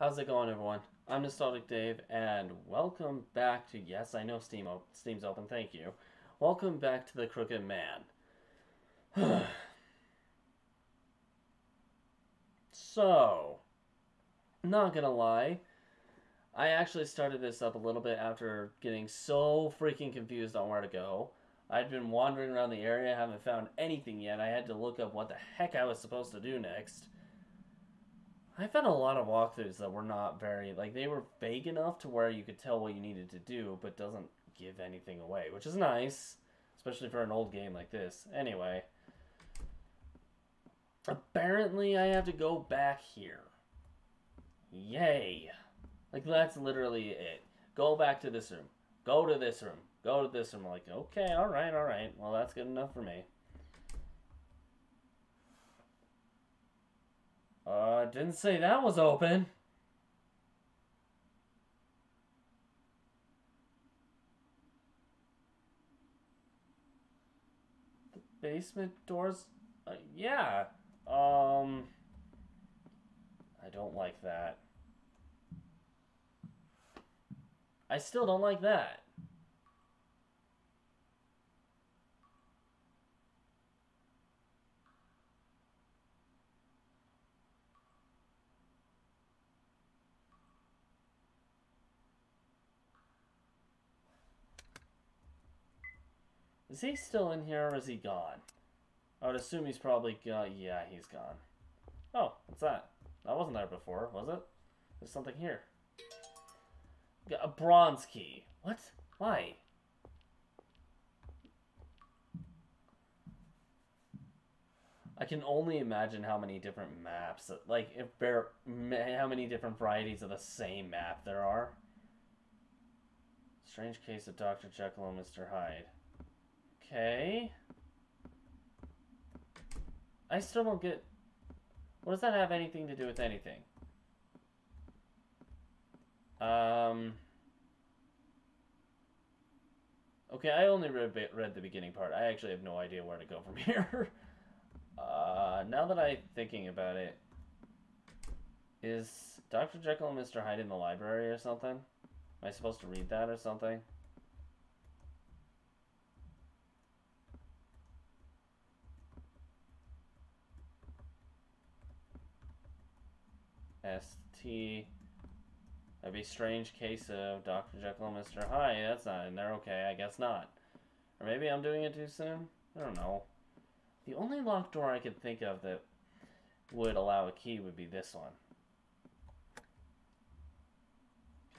How's it going, everyone? I'm Nostalgic Dave, and welcome back to yes, I know Steam op- Steam's open. Thank you. Welcome back to the Crooked Man. so, not gonna lie, I actually started this up a little bit after getting so freaking confused on where to go. I'd been wandering around the area, haven't found anything yet. I had to look up what the heck I was supposed to do next. I found a lot of walkthroughs that were not very like they were vague enough to where you could tell what you needed to do, but doesn't give anything away, which is nice, especially for an old game like this. Anyway, apparently I have to go back here. Yay! Like that's literally it. Go back to this room. Go to this room. Go to this room. Like okay, all right, all right. Well, that's good enough for me. Uh, didn't say that was open. The basement doors? Uh, yeah. Um, I don't like that. I still don't like that. Is he still in here or is he gone? I would assume he's probably gone. Yeah, he's gone. Oh, what's that? That wasn't there before, was it? There's something here. A bronze key. What? Why? I can only imagine how many different maps, like if there, how many different varieties of the same map there are. Strange case of Dr. Jekyll and Mr. Hyde. Okay. I still don't get... What does that have anything to do with anything? Um... Okay, I only read, read the beginning part. I actually have no idea where to go from here. uh, now that I'm thinking about it, is Dr. Jekyll and Mr. Hyde in the library or something? Am I supposed to read that or something? ST. That'd be a strange case of Dr. Jekyll and Mr. Hyde. That's not in there. Okay, I guess not. Or maybe I'm doing it too soon? I don't know. The only locked door I could think of that would allow a key would be this one.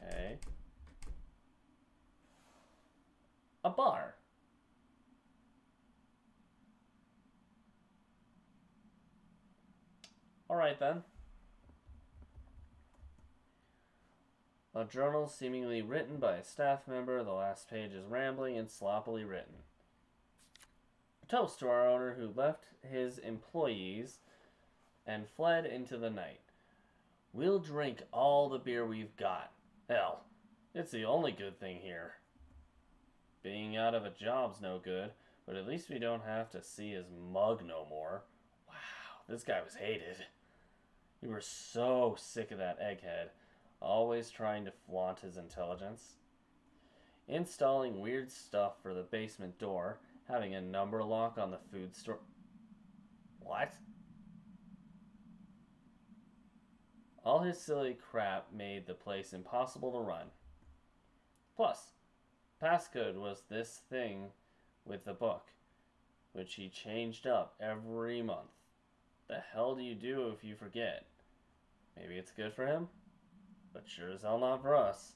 Okay. A bar. Alright then. A journal seemingly written by a staff member, the last page is rambling and sloppily written. A toast to our owner who left his employees and fled into the night. We'll drink all the beer we've got. Hell, it's the only good thing here. Being out of a job's no good, but at least we don't have to see his mug no more. Wow, this guy was hated. We were so sick of that egghead always trying to flaunt his intelligence. Installing weird stuff for the basement door, having a number lock on the food store. What? All his silly crap made the place impossible to run. Plus, passcode was this thing with the book, which he changed up every month. The hell do you do if you forget? Maybe it's good for him? But sure as hell not for us.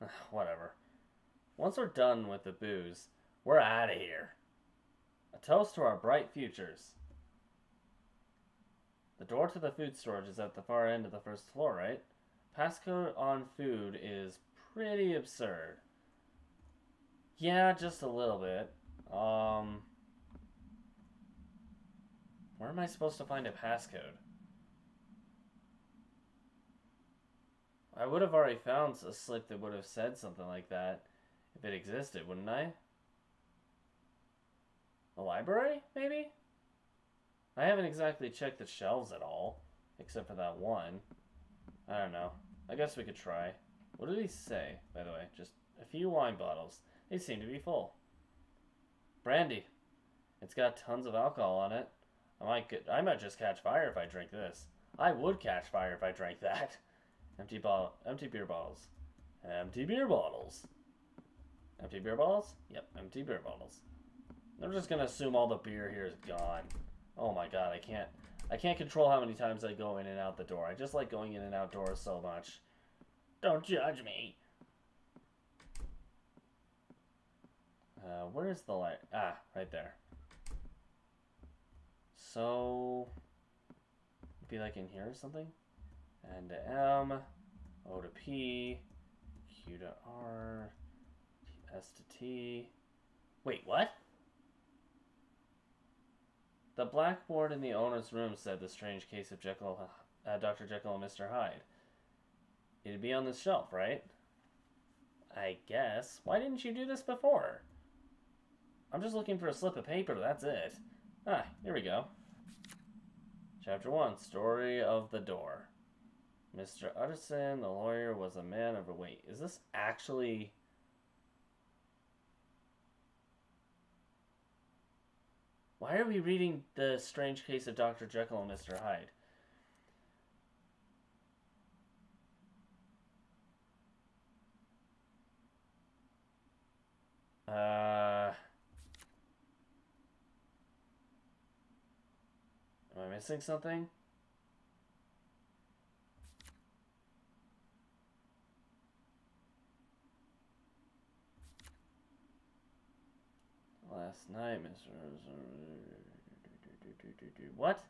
Whatever. Once we're done with the booze, we're out of here. A toast to our bright futures. The door to the food storage is at the far end of the first floor, right? Passcode on food is pretty absurd. Yeah, just a little bit. Um, where am I supposed to find a passcode? I would have already found a slip that would have said something like that if it existed, wouldn't I? A library, maybe? I haven't exactly checked the shelves at all, except for that one. I don't know. I guess we could try. What did he say, by the way? Just a few wine bottles. They seem to be full. Brandy. It's got tons of alcohol on it. I might get, I might just catch fire if I drink this. I would catch fire if I drank that. Empty bottle, empty beer bottles. Empty beer bottles. Empty beer bottles? Yep, empty beer bottles. I'm just gonna assume all the beer here is gone. Oh my god, I can't I can't control how many times I go in and out the door. I just like going in and out doors so much. Don't judge me. Uh, where is the light? Ah, right there. So, be like in here or something? N to M, O to P, Q to R, S to T. Wait, what? The blackboard in the owner's room said the strange case of Jekyll, uh, Dr. Jekyll and Mr. Hyde. It'd be on the shelf, right? I guess. Why didn't you do this before? I'm just looking for a slip of paper, that's it. Ah, here we go. Chapter 1 Story of the Door. Mr. Utterson, the lawyer, was a man of a weight. Is this actually. Why are we reading The Strange Case of Dr. Jekyll and Mr. Hyde? Uh. Am I missing something? Last. What?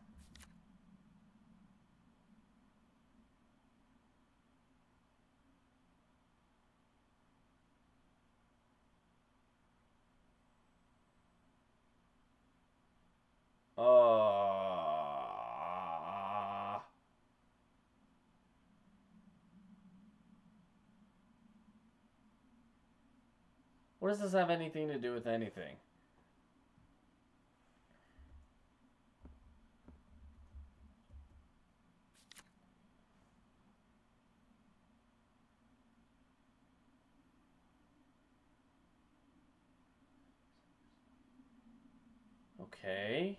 Uh, what does this have anything to do with anything? Okay.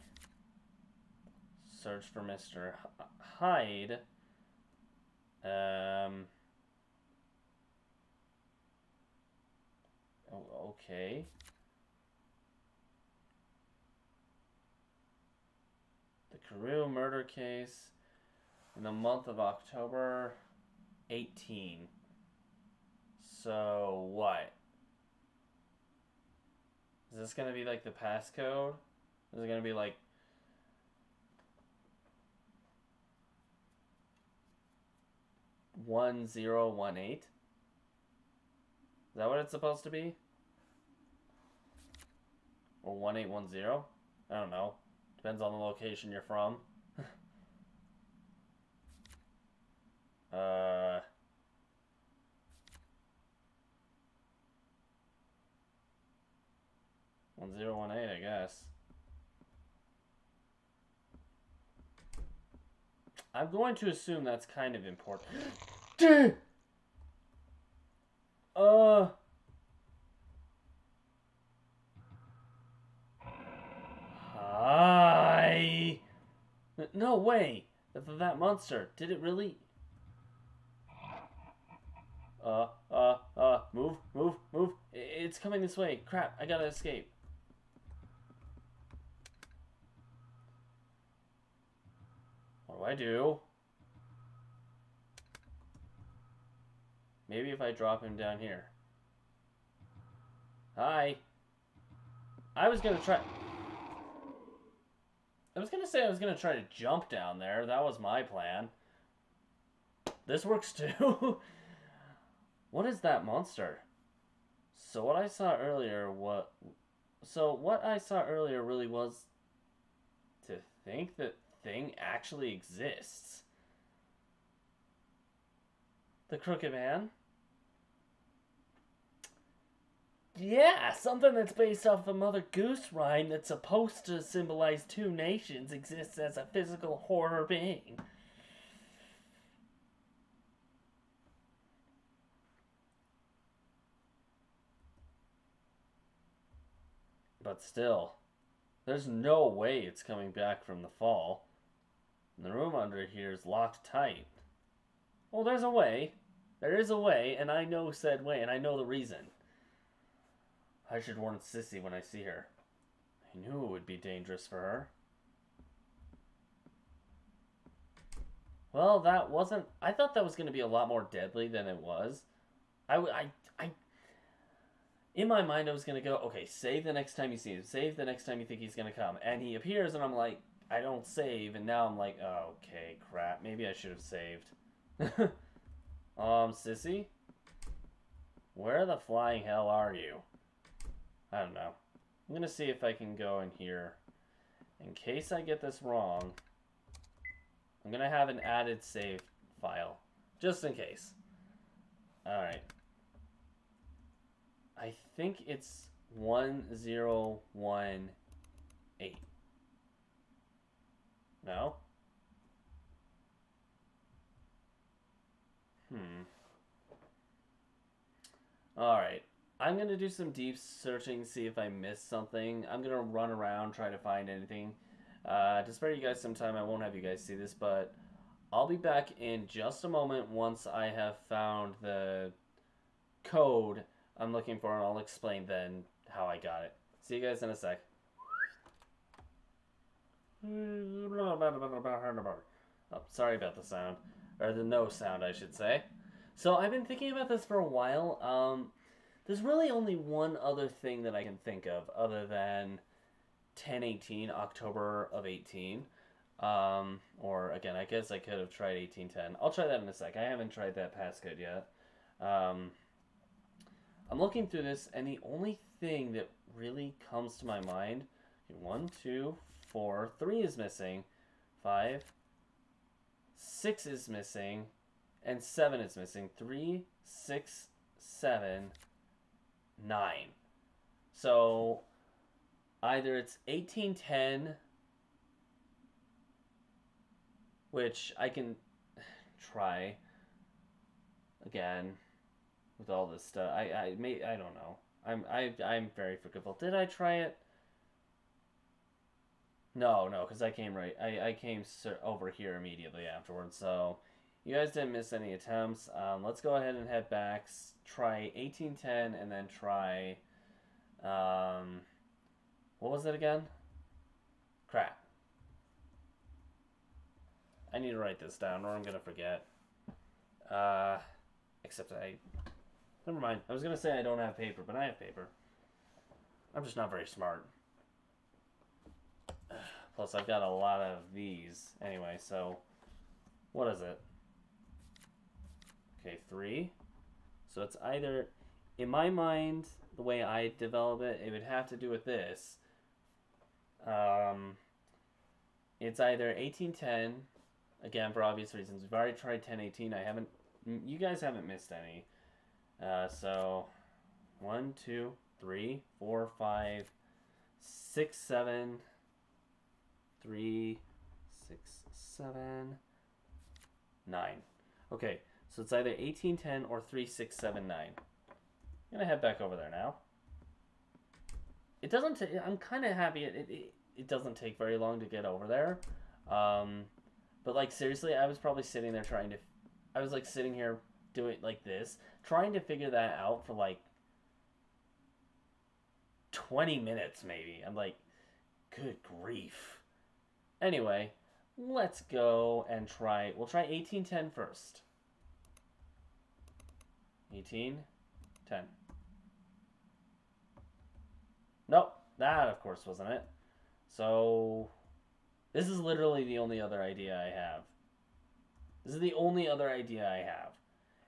Search for Mr. Hyde. Um. Oh, okay. The Carew murder case in the month of October 18. So, what? Is this going to be like the passcode? Is it going to be like one zero one eight? Is that what it's supposed to be? Or one eight one zero? I don't know. Depends on the location you're from. uh One zero one eight, I guess. I'm going to assume that's kind of important. uh. Hi. No way. That monster. Did it really? Uh, uh, uh, move, move, move. It's coming this way. Crap, I gotta escape. I do? Maybe if I drop him down here. Hi. I was gonna try... I was gonna say I was gonna try to jump down there. That was my plan. This works too. what is that monster? So what I saw earlier, what... So what I saw earlier really was to think that thing actually exists. The Crooked Man? Yeah, something that's based off the Mother Goose rhyme that's supposed to symbolize two nations exists as a physical horror being. But still, there's no way it's coming back from the fall. And the room under here is locked tight. Well, there's a way. There is a way, and I know said way, and I know the reason. I should warn Sissy when I see her. I knew it would be dangerous for her. Well, that wasn't. I thought that was going to be a lot more deadly than it was. I, I, I. In my mind, I was going to go, okay, save the next time you see him. Save the next time you think he's going to come. And he appears, and I'm like, I don't save, and now I'm like, oh, okay, crap. Maybe I should have saved. um, sissy? Where the flying hell are you? I don't know. I'm gonna see if I can go in here. In case I get this wrong, I'm gonna have an added save file. Just in case. Alright. I think it's 101 I'm going to do some deep searching, see if I missed something. I'm going to run around, try to find anything. Uh, to spare you guys some time, I won't have you guys see this, but I'll be back in just a moment once I have found the code I'm looking for, and I'll explain then how I got it. See you guys in a sec. Oh, sorry about the sound. Or the no sound, I should say. So I've been thinking about this for a while. Um, there's really only one other thing that I can think of other than 1018, October of 18. Um, or again, I guess I could have tried 1810. I'll try that in a sec. I haven't tried that passcode yet. Um, I'm looking through this, and the only thing that really comes to my mind one, two, four, three is missing, five, six is missing, and seven is missing. Three, six, seven, nine. So either it's 1810, which I can try again with all this stuff. I I may I don't know. I'm I I'm very forgetful. Did I try it? No, no, because I came right. I I came over here immediately afterwards. So you guys didn't miss any attempts. Um, let's go ahead and head back. Try 1810 and then try. Um, what was it again? Crap. I need to write this down or I'm going to forget. Uh, except I Never mind. I was going to say I don't have paper, but I have paper. I'm just not very smart. Plus, I've got a lot of these. Anyway, so... What is it? Okay, three. So it's either... In my mind, the way I develop it, it would have to do with this. Um, it's either 1810, again, for obvious reasons. We've already tried 1018. I haven't... You guys haven't missed any. Uh, so, one, two, three, four, five, six, seven, three, six, seven, nine. Okay, so it's either 1810 or 3679. I'm gonna head back over there now. It doesn't. i I'm kind of happy. It, it it doesn't take very long to get over there. Um, but like seriously, I was probably sitting there trying to. I was like sitting here doing like this, trying to figure that out for like 20 minutes maybe. I'm like, good grief. Anyway, let's go and try, we'll try 1810 first. 18, 10. Nope, that of course wasn't it. So, this is literally the only other idea I have. This is the only other idea I have.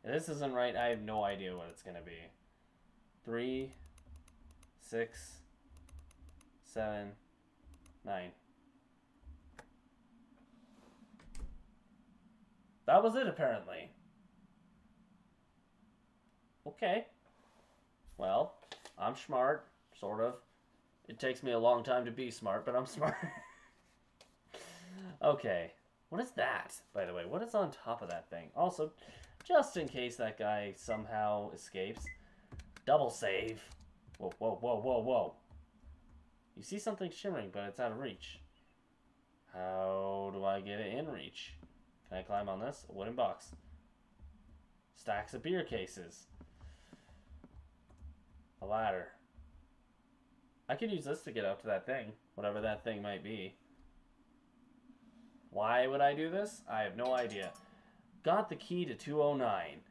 If this isn't right, I have no idea what it's going to be. Three, six, seven, nine. That was it, apparently. Okay. Well, I'm smart, sort of. It takes me a long time to be smart, but I'm smart. okay. What is that, by the way? What is on top of that thing? Also, just in case that guy somehow escapes. Double save. Whoa, whoa, whoa, whoa, whoa. You see something shimmering, but it's out of reach. How do I get it in reach? Can I climb on this? A wooden box. Stacks of beer cases. A ladder. I could use this to get up to that thing, whatever that thing might be. Why would I do this? I have no idea. Got the key to 209.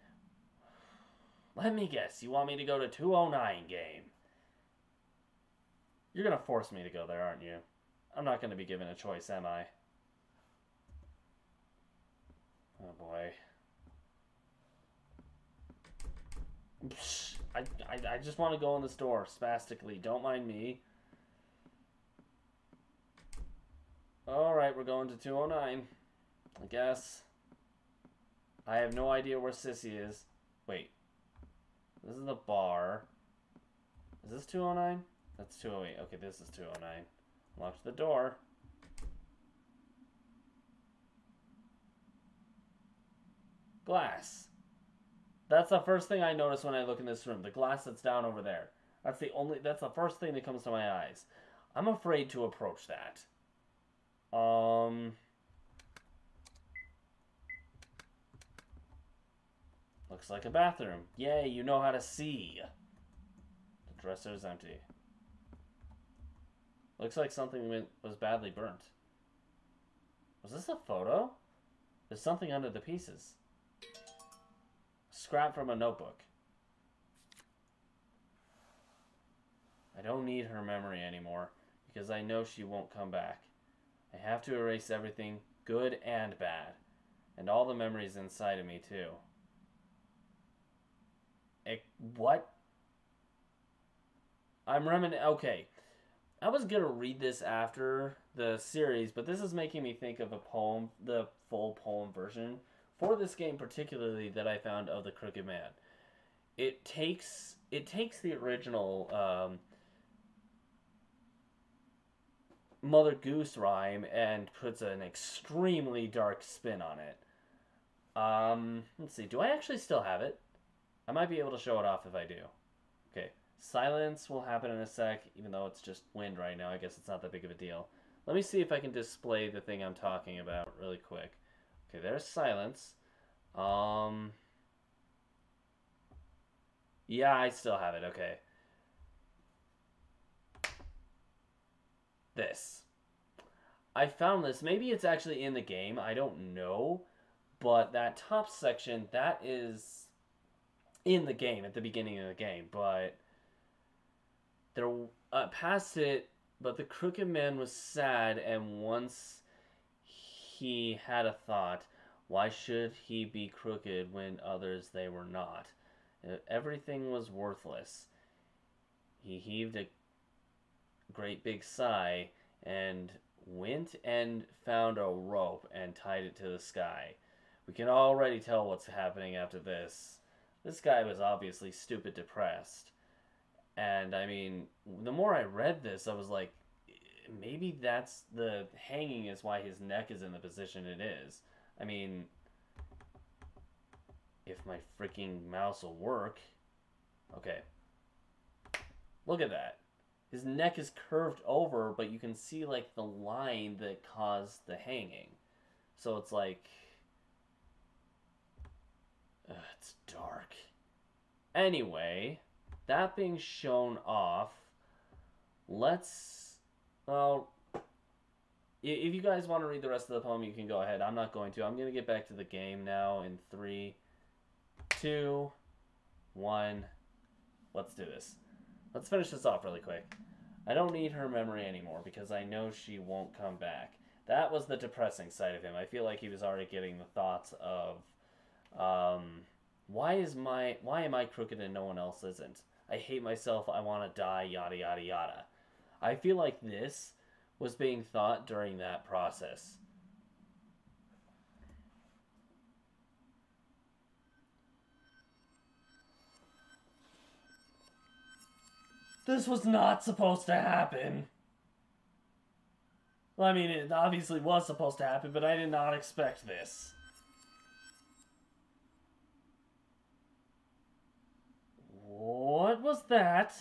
Let me guess, you want me to go to 209 game? You're gonna force me to go there, aren't you? I'm not gonna be given a choice, am I? Oh boy. I, I, just want to go in the store spastically. Don't mind me. Alright, we're going to 209. I guess. I have no idea where Sissy is. Wait. This is the bar. Is this 209? That's 208. Okay, this is 209. Locked the door. Glass. That's the first thing I notice when I look in this room. The glass that's down over there. That's the only that's the first thing that comes to my eyes. I'm afraid to approach that. Um Looks like a bathroom. Yay, you know how to see. The dresser is empty. Looks like something was badly burnt. Was this a photo? There's something under the pieces. Scrap from a notebook. I don't need her memory anymore because I know she won't come back. I have to erase everything, good and bad, and all the memories inside of me, too. It, what? I'm remin. Okay. I was gonna read this after the series, but this is making me think of a poem, the full poem version for this game particularly that I found of the Crooked Man. It takes it takes the original um, Mother Goose rhyme and puts an extremely dark spin on it. Um, let's see. Do I actually still have it? I might be able to show it off if I do. Okay. Silence will happen in a sec, even though it's just wind right now. I guess it's not that big of a deal. Let me see if I can display the thing I'm talking about really quick. Okay, there's silence. Um, yeah, I still have it. Okay. This. I found this. Maybe it's actually in the game. I don't know. But that top section, that is in the game, at the beginning of the game. But there, uh, past it, but the crooked man was sad, and once he had a thought, why should he be crooked when others they were not? Everything was worthless. He heaved a great big sigh and went and found a rope and tied it to the sky. We can already tell what's happening after this. This guy was obviously stupid depressed. And I mean, the more I read this, I was like, maybe that's the hanging is why his neck is in the position it is. I mean, if my freaking mouse will work. Okay. Look at that. His neck is curved over, but you can see like the line that caused the hanging. So it's like Ugh, it's dark. Anyway, that being shown off, let's well if you guys want to read the rest of the poem, you can go ahead. I'm not going to. I'm going to get back to the game now in three, two, one. Let's do this. Let's finish this off really quick. I don't need her memory anymore because I know she won't come back. That was the depressing side of him. I feel like he was already getting the thoughts of, um, why is my why am I crooked and no one else isn't? I hate myself. I want to die. Yada yada yada. I feel like this was being thought during that process. This was not supposed to happen. Well, I mean, it obviously was supposed to happen, but I did not expect this. What was that?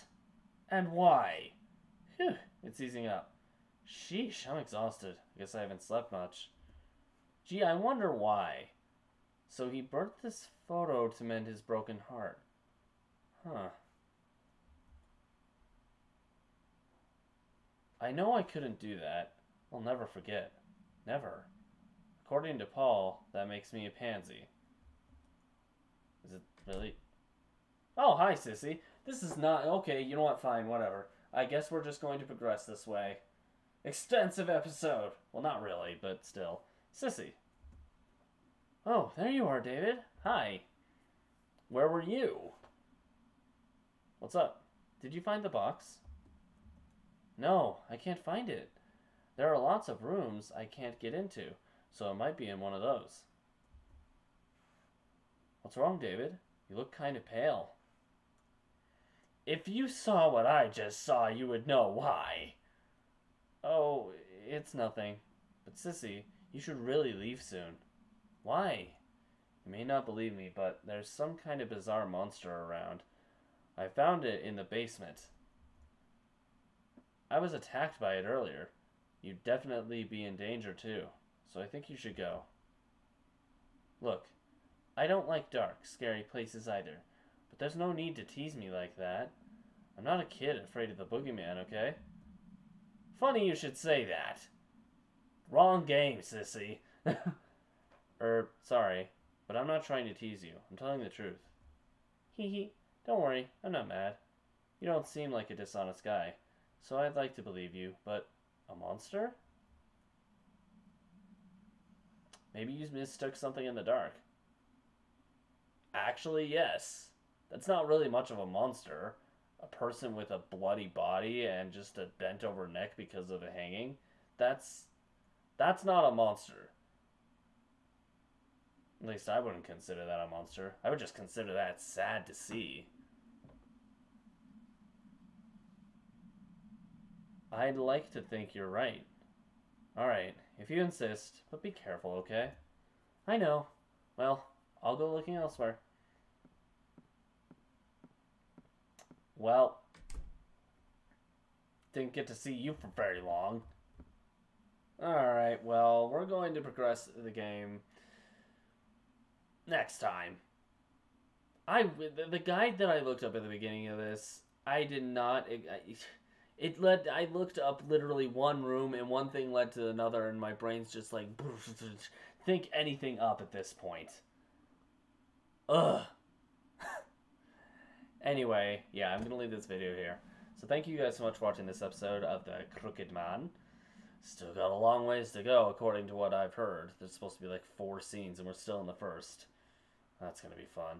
And why? Whew. It's easing up. Sheesh, I'm exhausted. I guess I haven't slept much. Gee, I wonder why. So he burnt this photo to mend his broken heart. Huh. I know I couldn't do that. I'll never forget. Never. According to Paul, that makes me a pansy. Is it really? Oh, hi, sissy. This is not. Okay, you know what? Fine, whatever. I guess we're just going to progress this way. Extensive episode. Well, not really, but still. Sissy. Oh, there you are, David. Hi. Where were you? What's up? Did you find the box? No, I can't find it. There are lots of rooms I can't get into, so it might be in one of those. What's wrong, David? You look kind of pale. If you saw what I just saw, you would know why. Oh, it's nothing. But Sissy, you should really leave soon. Why? You may not believe me, but there's some kind of bizarre monster around. I found it in the basement. I was attacked by it earlier. You'd definitely be in danger too, so I think you should go. Look, I don't like dark, scary places either, but there's no need to tease me like that. I'm not a kid afraid of the boogeyman, okay? Funny you should say that. Wrong game, sissy. er, sorry, but I'm not trying to tease you. I'm telling the truth. Hee hee. Don't worry, I'm not mad. You don't seem like a dishonest guy, so I'd like to believe you, but a monster? Maybe you mistook something in the dark. Actually, yes. That's not really much of a monster. A person with a bloody body and just a bent over neck because of a hanging. That's that's not a monster. At least I wouldn't consider that a monster. I would just consider that sad to see. I'd like to think you're right. Alright, if you insist, but be careful, okay? I know. Well, I'll go looking elsewhere. Well, didn't get to see you for very long. Alright, well, we're going to progress the game next time. I the guide that I looked up at the beginning of this, I did not. It, it led. I looked up literally one room, and one thing led to another, and my brain's just like think anything up at this point. Ugh. Anyway, yeah, I'm gonna leave this video here. So thank you guys so much for watching this episode of the Crooked Man. Still got a long ways to go, according to what I've heard. There's supposed to be like four scenes, and we're still in the first. That's going to be fun.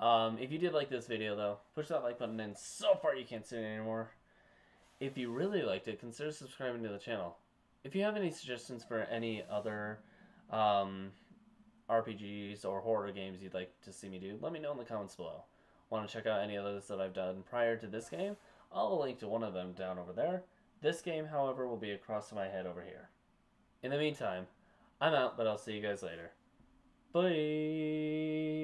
Um, if you did like this video, though, push that like button in so far you can't see it anymore. If you really liked it, consider subscribing to the channel. If you have any suggestions for any other um, RPGs or horror games you'd like to see me do, let me know in the comments below. Want to check out any others that I've done prior to this game? I'll link to one of them down over there. This game, however, will be across my head over here. In the meantime, I'm out, but I'll see you guys later. Bye.